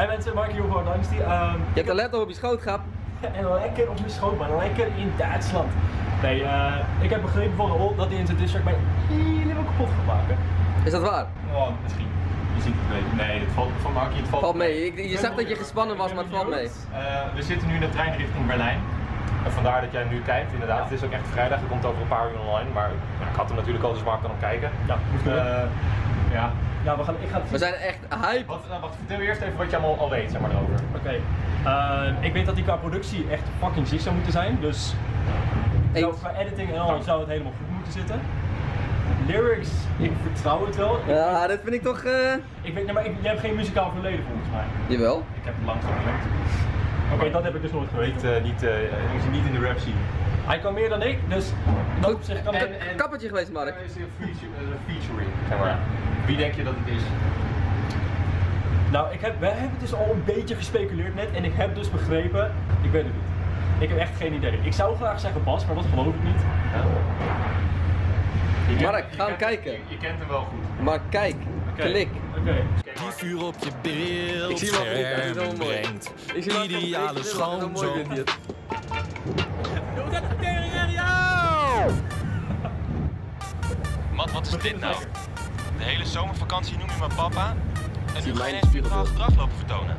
Hey mensen, Mark hier van. Ehm, Je hebt een laptop op je schoot gehad. en lekker op mijn schoot, maar lekker in Duitsland. Nee, eh, ik heb begrepen van Rol dat hij in zijn district mij helemaal kapot gaat maken. Is dat waar? Oh, misschien. Je ziet het weten. Nee, het valt van Markie. Het valt, Valt mee. Ik- je zag dat je gespannen was, maar het valt mee. Eh, we zitten nu in de trein richting Berlijn. En vandaar dat jij nu kijkt, inderdaad. Het is ook echt vrijdag, het komt over een paar uur online. Maar ik had hem natuurlijk al, dus waar kan hem kijken. Ja. Eh, ja. Ja, we gaan, ik ga het We zijn echt hype. Wat, nou, wacht, vertel eerst even wat je allemaal al weet zeg maar, erover. Oké. Eh, ik weet dat die qua productie echt fucking ziek zou moeten zijn. Dus qua editing en al zou het helemaal goed moeten zitten. Lyrics, ik vertrouw het wel. Ik, Ja, dat vind ik toch. eh ik weet, nee, maar ik, jij hebt geen muzikaal verleden volgens mij. Jawel. Ik heb lang gewerkt. Oké, dat heb ik dus nooit geweten. Niet, eh, niet, eh, je zit niet in de rap scene. Hij kan meer dan ik, dus dat op zich kan ik. En- en- Kappertje geweest, Mark. Er is een feature- een featuring, zeg maar. Wie denk je dat het is? Nou, ik heb, wij hebben dus al een beetje gespeculeerd net en ik heb dus begrepen, ik weet het niet. Ik heb echt geen idee. Ik zou graag zeggen Bas, maar dat geloof ik niet. Je Mark, ga hem kijken. Je, je kent hem wel goed. Maar kijk, klik. Oké. Die vuur op je beeld Ik zie dat wel mooi. brengt. Ik zie Ideale een schoonzoon. vindt hij het. Mat, wat is dit nou? De hele zomervakantie noem je me papa. En nu ga je ineens spiegel weer gedrag lopen vertonen.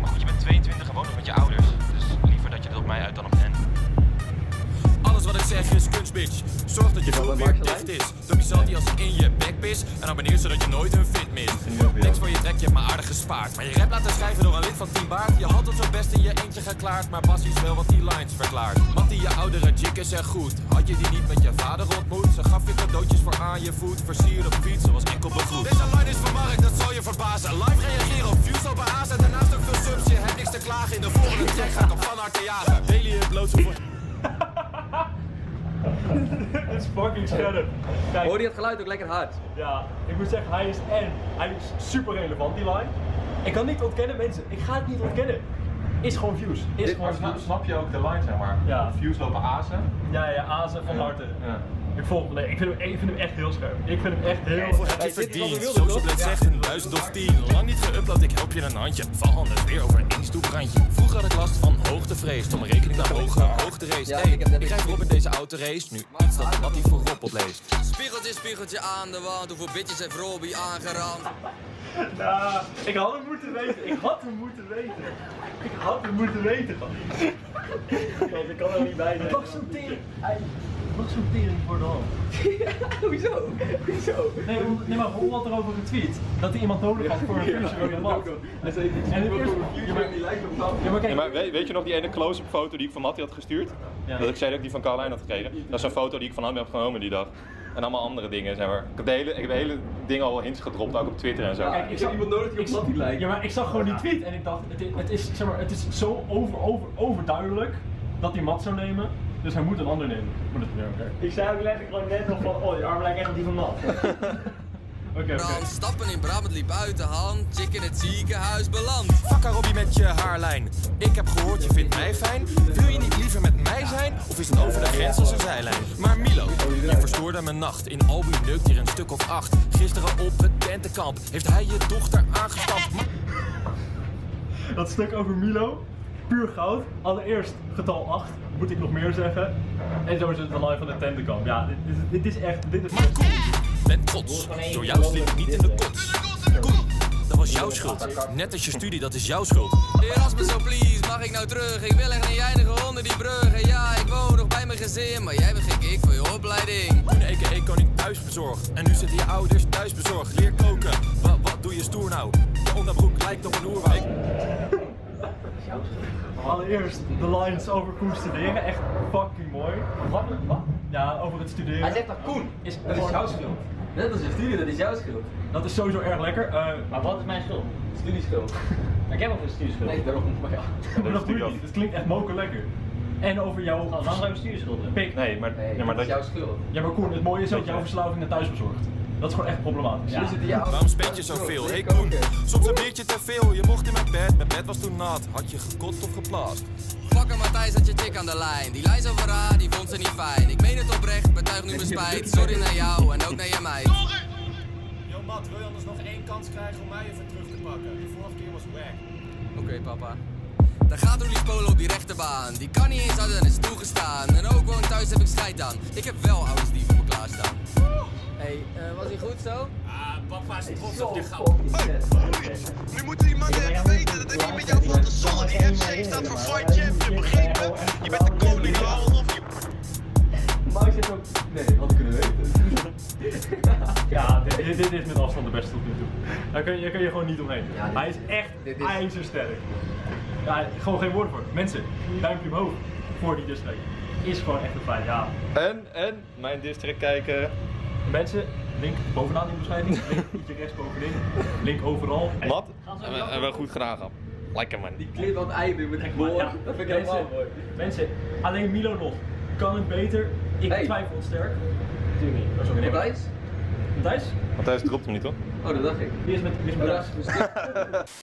Maar goed, je bent 22 en woont nog met je ouders. Dus liever dat je het op mij uit dan op hen. Wat ik zeg is kunst, bitch. Zorg dat je bij weer dicht is. Doe zal die als ik in je bek pis. En abonneer zodat je nooit een fit mist. Niks voor je trek, je hebt me aardig gespaard. Maar je rap laten schrijven door een lid van Team Baard. Je had het zo best in je eentje geklaard. Maar Bas is wel wat die lines verklaart. Mattie, je oudere chick is echt goed. Had je die niet met je vader ontmoet? Ze gaf je cadeautjes voor aan je voet. Versierd op fiets, zoals enkel begroet. Deze line is van Mark, dat zal je verbazen. Live reageren op views op haast. En daarnaast ook veel subs. Je hebt niks te klagen. In de volgende track ga ik op van harte jagen. Daily uploads voor... Dit is fucking scherp. Kijk, Hoor je het geluid ook lekker hard? ja, ik moet zeggen, hij is en hij is super relevant die line. Ik kan niet ontkennen, mensen, ik ga het niet ontkennen. Is gewoon views. Is Maar gewoon views. snap je ook de line, zeg maar? Ja. Views lopen azen. Ja, ja, Azen van harte. Ja. Ik hem, nee, ik vind, hem, ik vind hem echt heel scherp. Ik vind hem echt heel Wat je verdient, social zegt een duizend of tien Lang niet geüpload, ik help je een handje Val anders weer over één stoeprandje Vroeger had ik last van hoogtevrees mijn rekening naar hoge hoogte race Ja, hey, ik rijd iets erop in deze autorace Nu iets dat wat hij voorop opleest Spiegeltje, spiegeltje aan de wand. Hoeveel bitches heeft Robbie aangerand? Nou, ik had hem moeten weten. Ik had hem moeten weten. Ik had hem moeten weten. Want ik kan er niet bij zijn. Zo'n tering. Mag zo'n tering voor de hand. Hoezo? Hoezo? Nee, om- nee maar Ron had erover getweet dat hij iemand nodig had voor een feature in mat. En het eerste. Ja, maar, ja, maar kijk. Ja, maar weet, weet je nog die ene close-up foto die ik van Mattie had gestuurd? Ja. Dat ik zei dat ik die van Carlijn had gekregen. Dat is een foto die ik van hem heb genomen die dag. En allemaal andere dingen, zeg maar. Ik heb de hele, ik heb de hele dingen al hints gedropt, ook op Twitter en zo. Kijk, ik zag iemand nodig die op Mattie lijkt. Ja, maar ik zag gewoon die tweet en ik dacht, het is, het is, zeg maar, het is zo over, over, overduidelijk dat hij Mat zou nemen. Dus hij moet een ander nemen. Maar dat is weer oké. Ik zei ook letterlijk gewoon net nog van, oh, die arm lijkt echt op die van Nat. Oké, oké. Brand, stappen in Brabant liep uit de hand. Chick in het ziekenhuis beland. Fuck Robbie met je haarlijn Ik heb gehoord je vindt mij fijn Wil je niet liever met mij zijn? Of is het over de grens als een zijlijn? Maar Milo, je verstoorde mijn nacht In Albi neukt hier een stuk of acht Gisteren op het tentenkamp Heeft hij je dochter aangestampt Maar- Dat stuk over Milo, puur goud. Allereerst getal 8, moet ik nog meer zeggen. En zo is het de live van de tentenkamp. Ja, dit is, dit is echt, dit is Maar Koen, ben trots. Door jou zit ik niet in de kots. Koen, dat was jouw schuld. Net als je studie, dat is jouw schuld. Erasmus, zo please, mag ik nou terug? Ik wil echt niet eindigen onder die brug. En ja, ik woon nog bij mijn gezin, maar jij bent gek ik voor je opleiding. Toen a.k.a. koning thuis bezorgd. En nu zitten je ouders thuis bezorgd. Leer koken. Wat, wat doe je stoer nou? Je onderbroek lijkt op een oerwoud. Allereerst de lines over Koen studeren, echt fucking mooi. Wat? Wat? Ja, over het studeren. Hij zegt dat Koen, Is, dat is jouw schuld. Net als je studie, dat is jouw schuld. Dat is sowieso erg lekker. Eh Maar wat is mijn schuld? Studieschuld. Ik heb al veel studieschuld. Nee, daarom. Maar ja. maar dat doe je niet. Het klinkt echt moken lekker. En over jouw lang hebben studieschulden. pik. Nee, maar, Nee, ja, maar dat is jouw schuld. Ja, maar Koen, het mooie is dat jouw verslaving naar thuis bezorgt. Dat is gewoon echt problematisch. Ja. Waarom speet je zoveel? Hey Koen, soms een biertje te veel. Je mocht in mijn bed, mijn bed was toen nat. Had je gekotst of geplaatst? Fucker Matthijs had je chick aan de lijn. Die lijn over haar, die vond ze niet fijn. Ik meen het oprecht, betuig nu mijn spijt. Sorry naar jou en ook naar je meid. Yo Matt, wil je anders nog één kans krijgen om mij even terug te pakken? De vorige keer was wack. Oké, papa. Daar gaat Roelie Polo op die rechterbaan. Die kan niet eens harder dan is toegestaan. En ook gewoon thuis heb ik scheid aan. Ik heb wel ouders die. Hey, eh, was hij goed zo? Ah, papa is trots op je goud. Nu moeten die mannen even weten dat ik niet met jou van de zon. Die FC staat voor Fight Champion, begreep je? Je bent de koning, lol. Of je... Maar ik zeg ook, nee, had ik kunnen weten. Ja, dit, dit, is met afstand de beste tot nu toe. Daar kun je, daar kun je gewoon niet omheen. Ja, dit- Hij is echt dit is- ijzersterk. Ja, gewoon geen woorden voor. Mensen, duimpje omhoog voor die district. Is gewoon echt een feit, ja. En, en, mijn district kijken. Mensen, link bovenaan in de beschrijving, link ietsje rechts bovenin, link overal. En- Mat, en wel goed gedaan gehad. Lekker man. Die clip aan het einde met Maar boor, ja, dat vind ik mensen, helemaal mooi. Mensen, alleen Milo nog. Kan het beter? Ik Hey. twijfel het sterk. Natuurlijk niet. Dat is ook een Matthijs? Matthijs? Matthijs dropt hem niet hoor. Oh, dat dacht ik. Wie is met, is Oh, dat is